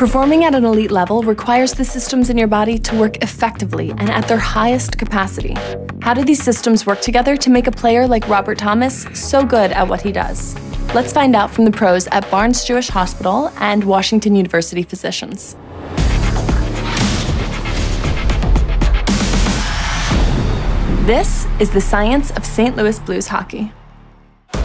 Performing at an elite level requires the systems in your body to work effectively and at their highest capacity. How do these systems work together to make a player like Robert Thomas so good at what he does? Let's find out from the pros at Barnes Jewish Hospital and Washington University physicians. This is the science of St. Louis Blues hockey.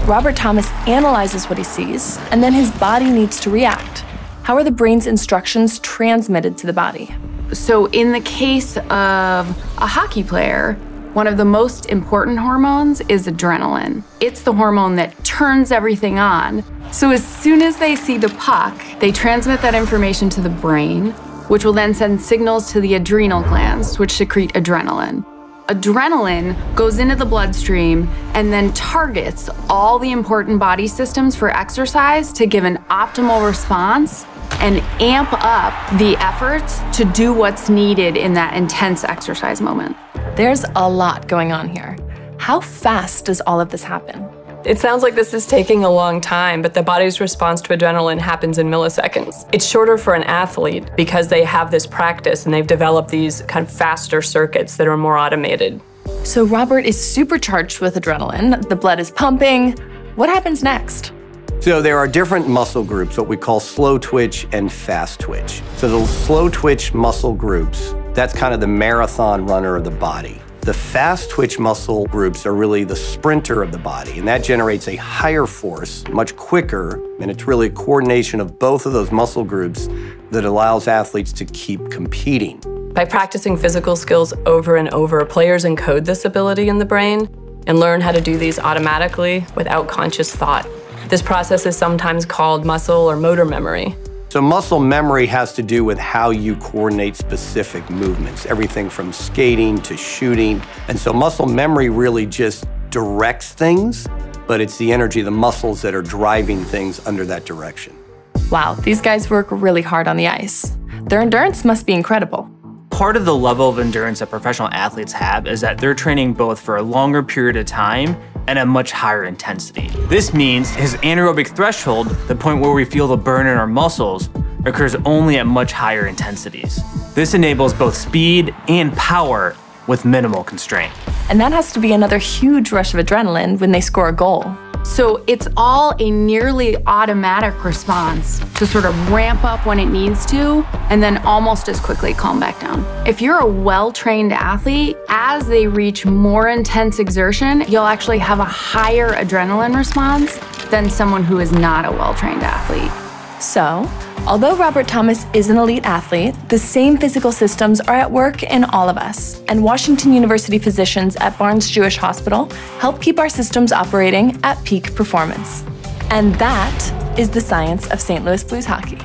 Robert Thomas analyzes what he sees, and then his body needs to react. How are the brain's instructions transmitted to the body? So, in the case of a hockey player, one of the most important hormones is adrenaline. It's the hormone that turns everything on. So, as soon as they see the puck, they transmit that information to the brain, which will then send signals to the adrenal glands, which secrete adrenaline adrenaline goes into the bloodstream and then targets all the important body systems for exercise to give an optimal response and amp up the efforts to do what's needed in that intense exercise moment. There's a lot going on here. How fast does all of this happen? It sounds like this is taking a long time, but the body's response to adrenaline happens in milliseconds. It's shorter for an athlete because they have this practice and they've developed these kind of faster circuits that are more automated. So Robert is supercharged with adrenaline, the blood is pumping. What happens next? So there are different muscle groups, what we call slow twitch and fast twitch. So the slow twitch muscle groups, that's kind of the marathon runner of the body. The fast twitch muscle groups are really the sprinter of the body, and that generates a higher force much quicker, and it's really a coordination of both of those muscle groups that allows athletes to keep competing. By practicing physical skills over and over, players encode this ability in the brain and learn how to do these automatically without conscious thought. This process is sometimes called muscle or motor memory. So muscle memory has to do with how you coordinate specific movements, everything from skating to shooting. And so muscle memory really just directs things, but it's the energy, the muscles that are driving things under that direction. Wow, these guys work really hard on the ice. Their endurance must be incredible. Part of the level of endurance that professional athletes have is that they're training both for a longer period of time and a much higher intensity. This means his anaerobic threshold, the point where we feel the burn in our muscles, occurs only at much higher intensities. This enables both speed and power with minimal constraint. And that has to be another huge rush of adrenaline when they score a goal. So it's all a nearly automatic response to sort of ramp up when it needs to and then almost as quickly calm back down. If you're a well trained athlete, as they reach more intense exertion, you'll actually have a higher adrenaline response than someone who is not a well trained athlete. So, although Robert Thomas is an elite athlete, the same physical systems are at work in all of us, and Washington University physicians at Barnes Jewish Hospital help keep our systems operating at peak performance. And that is the science of St. Louis Blues hockey.